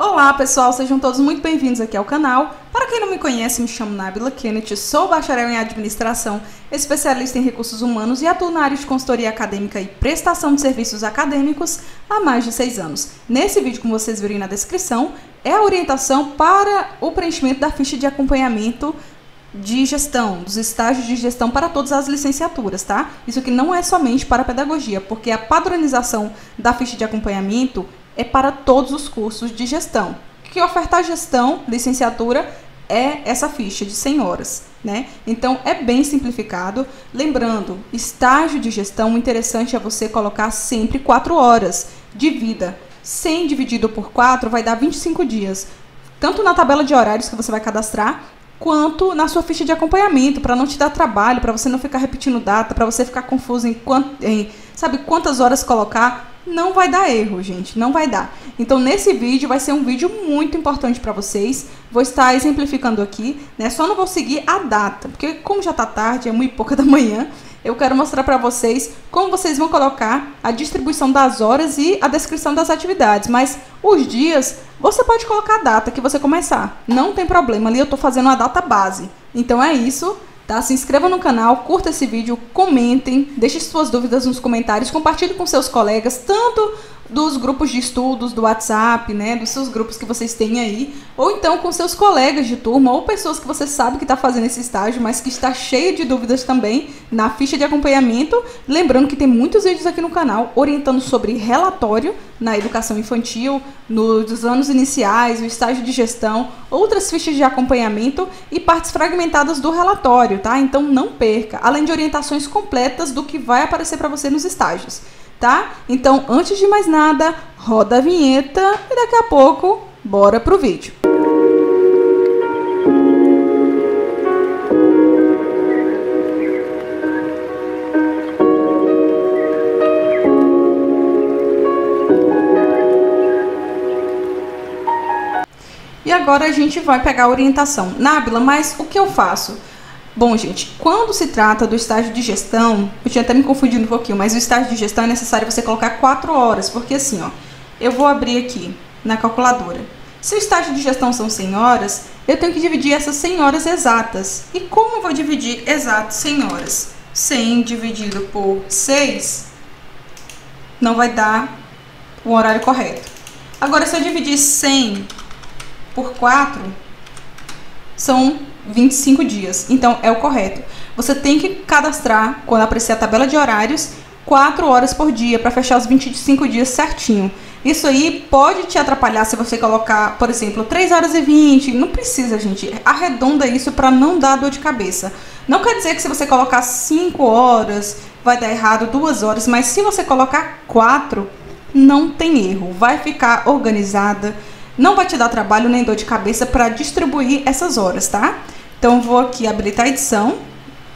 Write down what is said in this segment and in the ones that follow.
Olá pessoal, sejam todos muito bem-vindos aqui ao canal. Para quem não me conhece, me chamo Nabila Kenneth, sou bacharel em administração, especialista em recursos humanos e atuo na área de consultoria acadêmica e prestação de serviços acadêmicos há mais de seis anos. Nesse vídeo, como vocês viram na descrição, é a orientação para o preenchimento da ficha de acompanhamento de gestão, dos estágios de gestão para todas as licenciaturas, tá? Isso aqui não é somente para pedagogia, porque a padronização da ficha de acompanhamento é para todos os cursos de gestão. Que ofertar gestão, licenciatura, é essa ficha de 100 horas, né? Então é bem simplificado. Lembrando, estágio de gestão, o interessante é você colocar sempre 4 horas de vida. 100 dividido por 4 vai dar 25 dias. Tanto na tabela de horários que você vai cadastrar, quanto na sua ficha de acompanhamento, para não te dar trabalho, para você não ficar repetindo data, para você ficar confuso em, quant, em sabe quantas horas colocar não vai dar erro, gente, não vai dar. Então, nesse vídeo vai ser um vídeo muito importante para vocês. Vou estar exemplificando aqui, né? Só não vou seguir a data, porque como já tá tarde, é muito pouca da manhã, eu quero mostrar para vocês como vocês vão colocar a distribuição das horas e a descrição das atividades. Mas os dias, você pode colocar a data que você começar. Não tem problema, ali eu tô fazendo a data base. Então é isso. Tá? Se inscreva no canal, curta esse vídeo, comentem, deixe suas dúvidas nos comentários, compartilhe com seus colegas, tanto dos grupos de estudos, do WhatsApp, né, dos seus grupos que vocês têm aí, ou então com seus colegas de turma, ou pessoas que você sabe que está fazendo esse estágio, mas que está cheio de dúvidas também na ficha de acompanhamento. Lembrando que tem muitos vídeos aqui no canal orientando sobre relatório na educação infantil, nos anos iniciais, o estágio de gestão, outras fichas de acompanhamento e partes fragmentadas do relatório, tá? Então não perca, além de orientações completas do que vai aparecer para você nos estágios tá? Então, antes de mais nada, roda a vinheta e daqui a pouco, bora pro vídeo. E agora a gente vai pegar a orientação. Nábila, mas o que eu faço? Bom, gente, quando se trata do estágio de gestão, eu tinha até me confundido um pouquinho, mas o estágio de gestão é necessário você colocar 4 horas, porque assim, ó, eu vou abrir aqui na calculadora. Se o estágio de gestão são 100 horas, eu tenho que dividir essas 100 horas exatas. E como eu vou dividir exato 100 horas? 100 dividido por 6 não vai dar o horário correto. Agora, se eu dividir 100 por 4, são 25 dias. Então, é o correto. Você tem que cadastrar, quando aparecer a tabela de horários, 4 horas por dia para fechar os 25 dias certinho. Isso aí pode te atrapalhar se você colocar, por exemplo, 3 horas e 20. Não precisa, gente. Arredonda isso para não dar dor de cabeça. Não quer dizer que se você colocar 5 horas vai dar errado 2 horas, mas se você colocar 4, não tem erro. Vai ficar organizada. Não vai te dar trabalho nem dor de cabeça para distribuir essas horas, tá? Então, vou aqui habilitar a edição.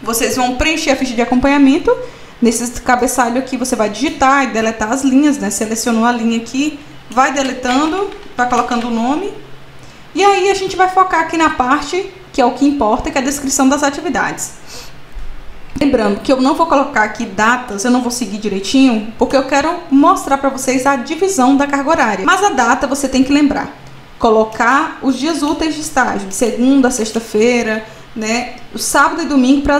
Vocês vão preencher a ficha de acompanhamento. Nesse cabeçalho aqui, você vai digitar e deletar as linhas, né? Selecionou a linha aqui, vai deletando, vai colocando o nome. E aí, a gente vai focar aqui na parte que é o que importa, que é a descrição das atividades. Lembrando que eu não vou colocar aqui datas, eu não vou seguir direitinho, porque eu quero mostrar para vocês a divisão da carga horária. Mas a data você tem que lembrar colocar os dias úteis de estágio, de segunda a sexta-feira, né? O sábado e domingo para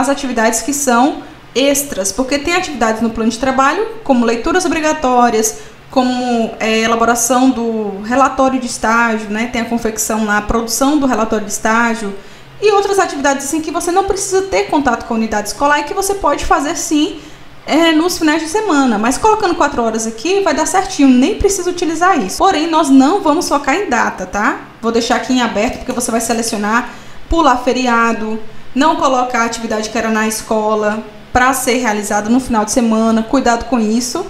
as atividades que são extras, porque tem atividades no plano de trabalho, como leituras obrigatórias, como é, elaboração do relatório de estágio, né? Tem a confecção na produção do relatório de estágio e outras atividades assim que você não precisa ter contato com a unidade escolar e que você pode fazer sim é, nos finais de semana, mas colocando 4 horas aqui vai dar certinho, nem precisa utilizar isso. Porém, nós não vamos focar em data, tá? Vou deixar aqui em aberto porque você vai selecionar pular feriado, não colocar a atividade que era na escola para ser realizada no final de semana, cuidado com isso.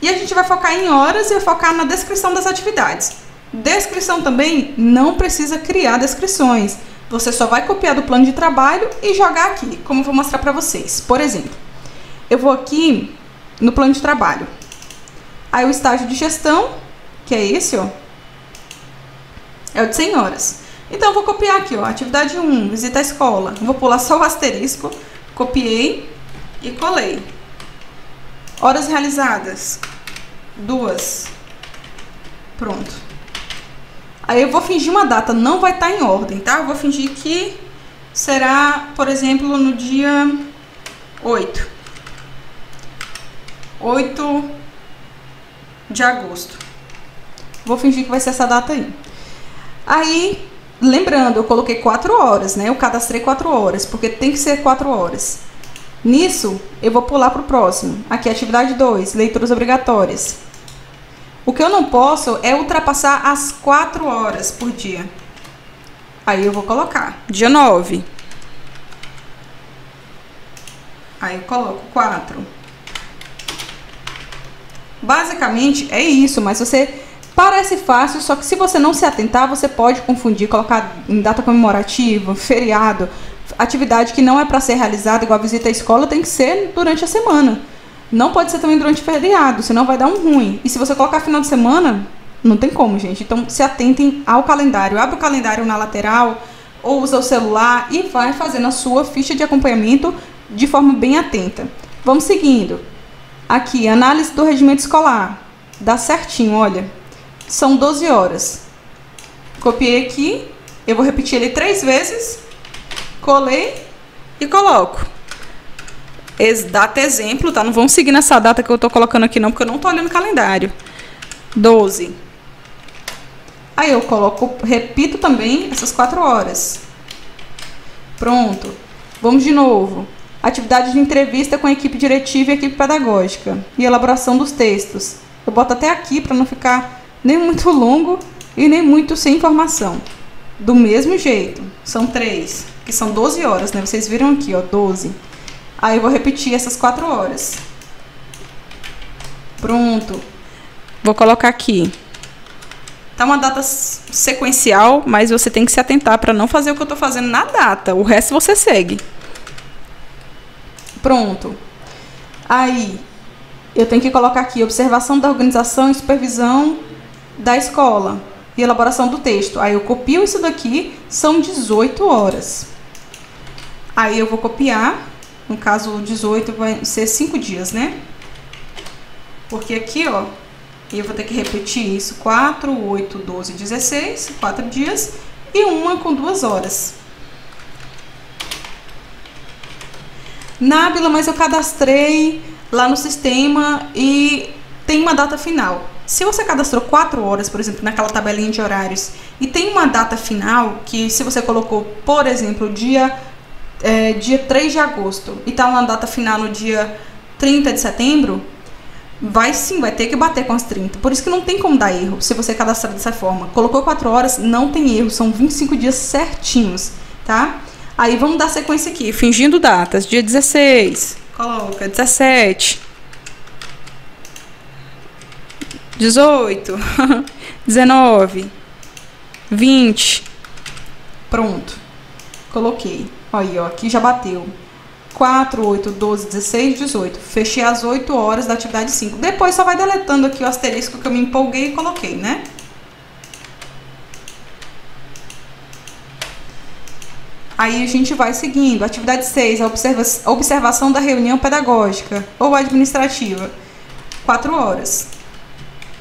E a gente vai focar em horas e focar na descrição das atividades. Descrição também não precisa criar descrições. Você só vai copiar do plano de trabalho e jogar aqui, como eu vou mostrar para vocês. Por exemplo, eu vou aqui no plano de trabalho. Aí o estágio de gestão, que é esse, ó, é o de 100 horas. Então, eu vou copiar aqui, ó, atividade 1, visita a escola. vou pular só o asterisco, copiei e colei. Horas realizadas, duas. Pronto. Aí eu vou fingir uma data, não vai estar tá em ordem, tá? Eu vou fingir que será, por exemplo, no dia 8. 8 de agosto. Vou fingir que vai ser essa data aí. Aí, lembrando, eu coloquei 4 horas, né? Eu cadastrei 4 horas, porque tem que ser 4 horas. Nisso, eu vou pular para o próximo. Aqui, atividade 2, leituras obrigatórias. O que eu não posso é ultrapassar as 4 horas por dia. Aí eu vou colocar dia 9. Aí eu coloco 4. Basicamente é isso, mas você parece fácil, só que se você não se atentar, você pode confundir, colocar em data comemorativa, feriado, atividade que não é para ser realizada, igual a visita à escola, tem que ser durante a semana. Não pode ser também durante feriado, senão vai dar um ruim. E se você colocar final de semana, não tem como, gente. Então se atentem ao calendário. Abre o calendário na lateral ou usa o celular e vai fazendo a sua ficha de acompanhamento de forma bem atenta. Vamos seguindo. Aqui, análise do regimento escolar. Dá certinho, olha. São 12 horas. Copiei aqui. Eu vou repetir ele três vezes. Colei e coloco data exemplo, tá? Não vão seguir nessa data que eu tô colocando aqui não, porque eu não tô olhando o calendário. 12. Aí eu coloco, repito também essas quatro horas. Pronto. Vamos de novo. Atividade de entrevista com a equipe diretiva e equipe pedagógica. E elaboração dos textos. Eu boto até aqui para não ficar nem muito longo e nem muito sem informação. Do mesmo jeito. São três, que são 12 horas, né? Vocês viram aqui, ó, 12. Aí eu vou repetir essas quatro horas. Pronto. Vou colocar aqui. Tá uma data sequencial, mas você tem que se atentar para não fazer o que eu tô fazendo na data. O resto você segue. Pronto. Aí, eu tenho que colocar aqui observação da organização e supervisão da escola e elaboração do texto. Aí eu copio isso daqui, são 18 horas. Aí eu vou copiar no caso, 18 vai ser 5 dias, né? Porque aqui, ó, eu vou ter que repetir isso. 4, 8, 12, 16, 4 dias. E uma com 2 horas. Nábila, mas eu cadastrei lá no sistema e tem uma data final. Se você cadastrou 4 horas, por exemplo, naquela tabelinha de horários, e tem uma data final, que se você colocou, por exemplo, dia é, dia 3 de agosto e tá uma data final no dia 30 de setembro, vai sim, vai ter que bater com as 30. Por isso que não tem como dar erro se você cadastrar dessa forma. Colocou 4 horas, não tem erro, são 25 dias certinhos, tá? Aí vamos dar sequência aqui, fingindo datas. Dia 16, coloca 17, 18, 19, 20. Pronto. Coloquei. Aí, ó, aqui já bateu. 4, 8, 12, 16, 18. Fechei as 8 horas da atividade 5. Depois só vai deletando aqui o asterisco que eu me empolguei e coloquei, né? Aí a gente vai seguindo. Atividade 6, a observa observação da reunião pedagógica ou administrativa. 4 horas.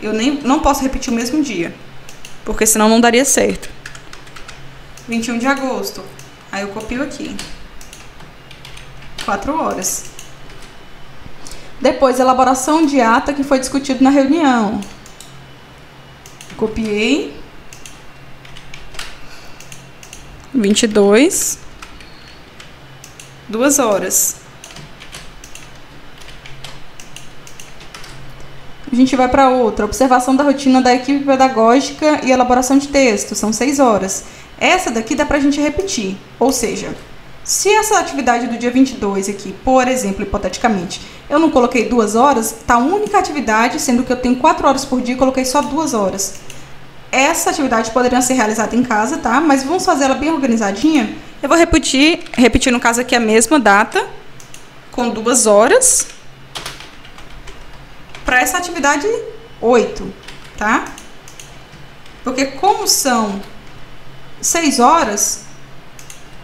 Eu nem, não posso repetir o mesmo dia, porque senão não daria certo. 21 de agosto, Aí eu copio aqui. Quatro horas. Depois, elaboração de ata que foi discutido na reunião. Copiei. 22. Duas horas. A gente vai para outra. Observação da rotina da equipe pedagógica e elaboração de texto. São seis horas. Essa daqui dá para a gente repetir, ou seja, se essa atividade do dia 22 aqui, por exemplo, hipoteticamente, eu não coloquei duas horas, tá única atividade, sendo que eu tenho quatro horas por dia e coloquei só duas horas. Essa atividade poderia ser realizada em casa, tá? Mas vamos fazer ela bem organizadinha. Eu vou repetir, repetir no caso aqui a mesma data, com duas horas, para essa atividade 8, tá? Porque como são 6 horas,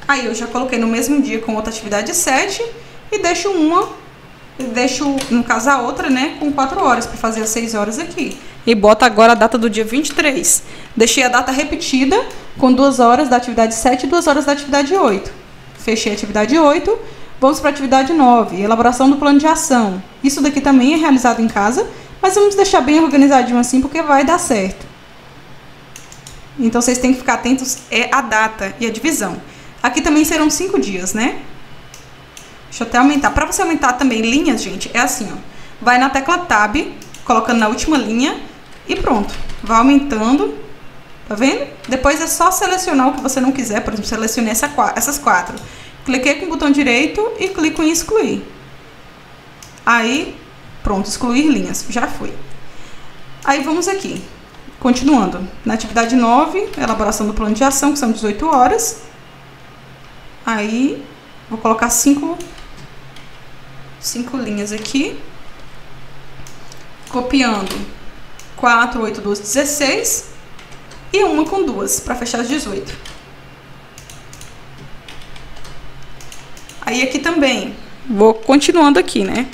aí eu já coloquei no mesmo dia com outra atividade 7 e deixo uma, deixo, no caso a outra, né, com 4 horas para fazer as 6 horas aqui. E bota agora a data do dia 23. Deixei a data repetida com duas horas da atividade 7 e duas horas da atividade 8. Fechei a atividade 8, vamos para a atividade 9, elaboração do plano de ação. Isso daqui também é realizado em casa, mas vamos deixar bem organizadinho assim porque vai dar certo. Então vocês têm que ficar atentos é a data e a divisão. Aqui também serão cinco dias, né? Deixa eu até aumentar. Para você aumentar também linhas, gente, é assim, ó. Vai na tecla Tab, colocando na última linha e pronto. Vai aumentando, tá vendo? Depois é só selecionar o que você não quiser. Por exemplo, selecionei essa, essas quatro. Cliquei com o botão direito e clico em excluir. Aí, pronto, excluir linhas. Já foi. Aí vamos aqui. Continuando, na atividade 9, elaboração do plano de ação, que são 18 horas. Aí, vou colocar cinco, cinco linhas aqui. Copiando 4, 8, 12, 16. E uma com duas, para fechar as 18. Aí aqui também, vou continuando aqui, né?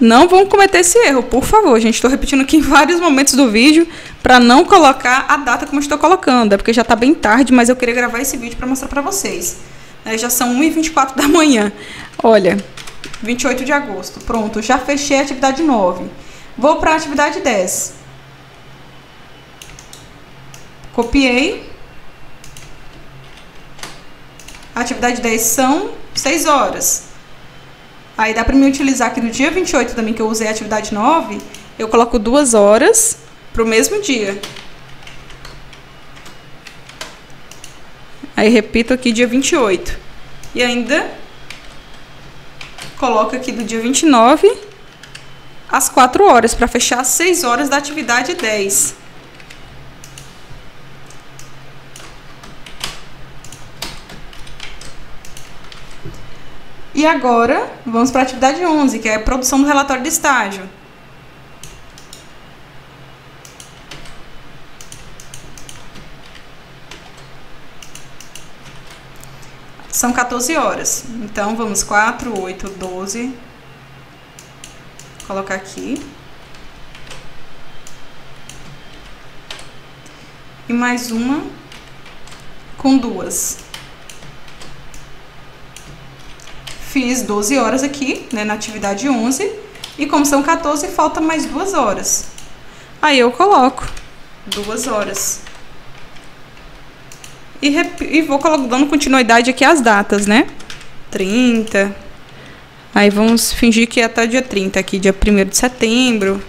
Não vão cometer esse erro, por favor, gente. Estou repetindo aqui em vários momentos do vídeo para não colocar a data como estou colocando. É porque já está bem tarde, mas eu queria gravar esse vídeo para mostrar para vocês. É, já são 1h24 da manhã. Olha, 28 de agosto. Pronto, já fechei a atividade 9. Vou para a atividade 10. Copiei. Atividade 10 são 6 horas. Aí dá para me utilizar aqui no dia 28 também, que eu usei a atividade 9, eu coloco duas horas para o mesmo dia. Aí repito aqui dia 28. E ainda coloco aqui do dia 29 às 4 horas, para fechar as 6 horas da atividade 10. E agora, vamos para a atividade 11, que é a produção do relatório de estágio. São 14 horas. Então, vamos 4, 8, 12. Colocar aqui. E mais uma com duas. Fiz 12 horas aqui, né, na atividade 11. E como são 14, falta mais duas horas. Aí eu coloco duas horas. E, e vou dando continuidade aqui às datas, né? 30. Aí vamos fingir que é até dia 30 aqui, dia 1 de setembro,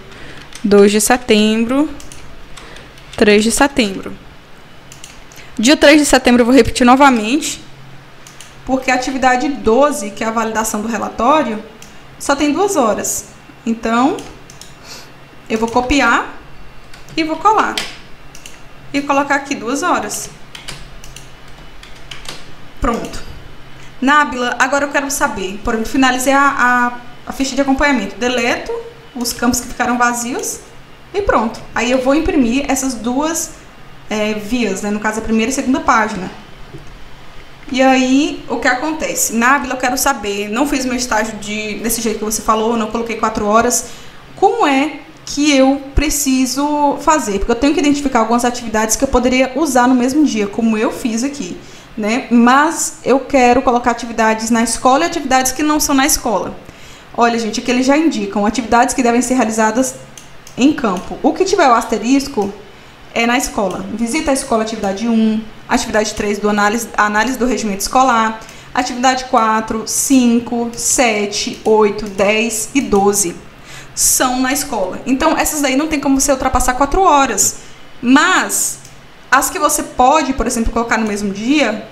2 de setembro, 3 de setembro. Dia 3 de setembro eu vou repetir novamente porque a atividade 12, que é a validação do relatório, só tem duas horas. Então, eu vou copiar e vou colar. E colocar aqui duas horas. Pronto. Nábila, agora eu quero saber. Por exemplo, finalizei a, a, a ficha de acompanhamento. Deleto os campos que ficaram vazios e pronto. Aí eu vou imprimir essas duas é, vias, né? no caso a primeira e a segunda página. E aí, o que acontece? Nábila, eu quero saber, não fiz meu estágio de, desse jeito que você falou, não coloquei quatro horas. Como é que eu preciso fazer? Porque eu tenho que identificar algumas atividades que eu poderia usar no mesmo dia, como eu fiz aqui. Né? Mas eu quero colocar atividades na escola e atividades que não são na escola. Olha, gente, aqui eles já indicam atividades que devem ser realizadas em campo. O que tiver o asterisco é na escola. Visita a escola atividade 1, atividade 3 do análise, análise do regimento escolar, atividade 4, 5, 7, 8, 10 e 12 são na escola. Então, essas daí não tem como você ultrapassar 4 horas. Mas as que você pode, por exemplo, colocar no mesmo dia,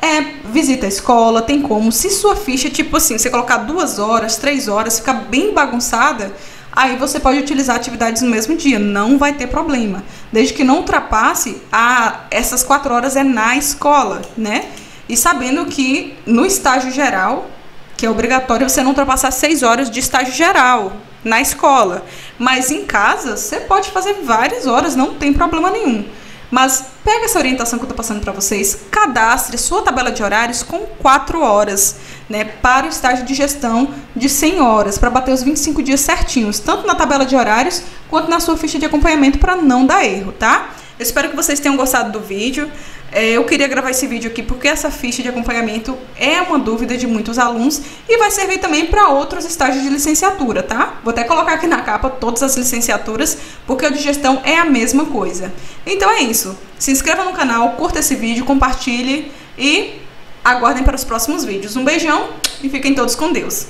é visita a escola, tem como. Se sua ficha, tipo assim, você colocar duas horas, três horas, ficar bem bagunçada, aí você pode utilizar atividades no mesmo dia, não vai ter problema. Desde que não ultrapasse a, essas quatro horas é na escola, né? E sabendo que no estágio geral, que é obrigatório você não ultrapassar seis horas de estágio geral na escola. Mas em casa, você pode fazer várias horas, não tem problema nenhum. Mas pega essa orientação que eu estou passando para vocês, cadastre sua tabela de horários com quatro horas. né, para o estágio de gestão de 100 horas, para bater os 25 dias certinhos, tanto na tabela de horários quanto na sua ficha de acompanhamento para não dar erro, tá? Eu espero que vocês tenham gostado do vídeo. É, eu queria gravar esse vídeo aqui porque essa ficha de acompanhamento é uma dúvida de muitos alunos e vai servir também para outros estágios de licenciatura, tá? Vou até colocar aqui na capa todas as licenciaturas, porque o de gestão é a mesma coisa. Então é isso. Se inscreva no canal, curta esse vídeo, compartilhe e aguardem para os próximos vídeos. Um beijão e fiquem todos com Deus.